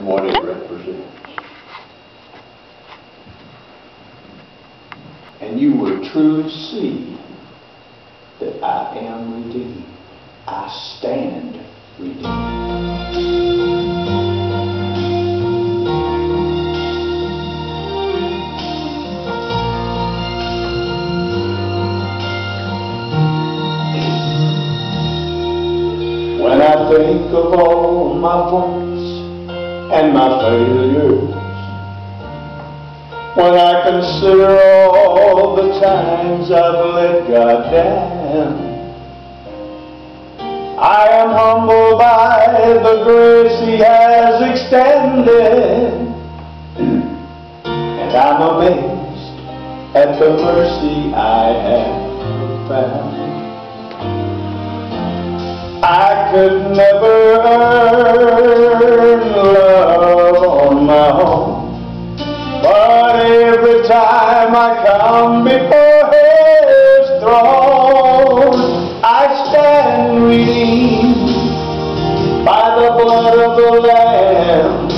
and what it represents. And you will truly see that I am redeemed. I stand redeemed. When I think of all my faults and my failures, when I consider all the times I've let God down, I am humbled by the grace He has extended, and I'm amazed at the mercy I have found. I could never I come before His throne, I stand redeemed by the blood of the Lamb.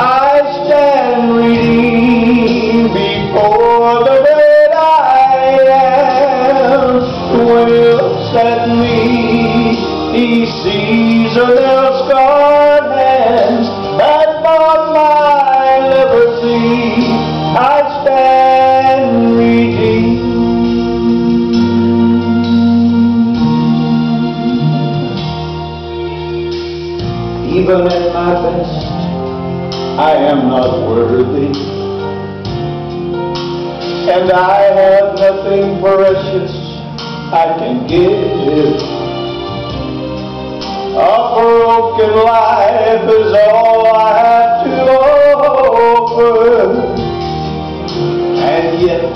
I stand redeemed before the great I am. Looks at me, He sees a little scarred hands Even at my best, I am not worthy. And I have nothing precious I can give. A broken life is all I have to offer. And yet,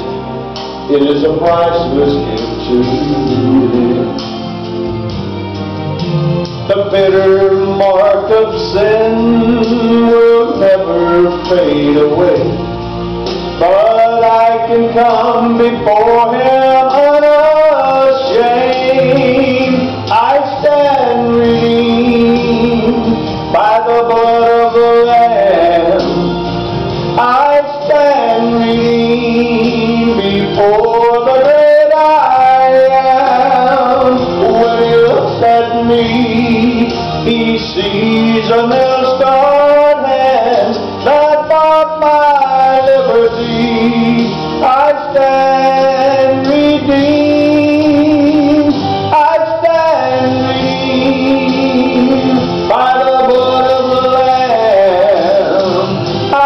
it is a priceless gift to me. The bitter of sin will never fade away. But I can come before He sees a nail scarred hands that bought my liberty. I stand redeemed. I stand redeemed by the blood of the Lamb. I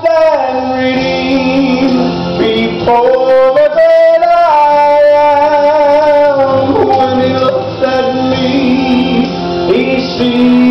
stand redeemed before the great I am. When He looks at me, He sees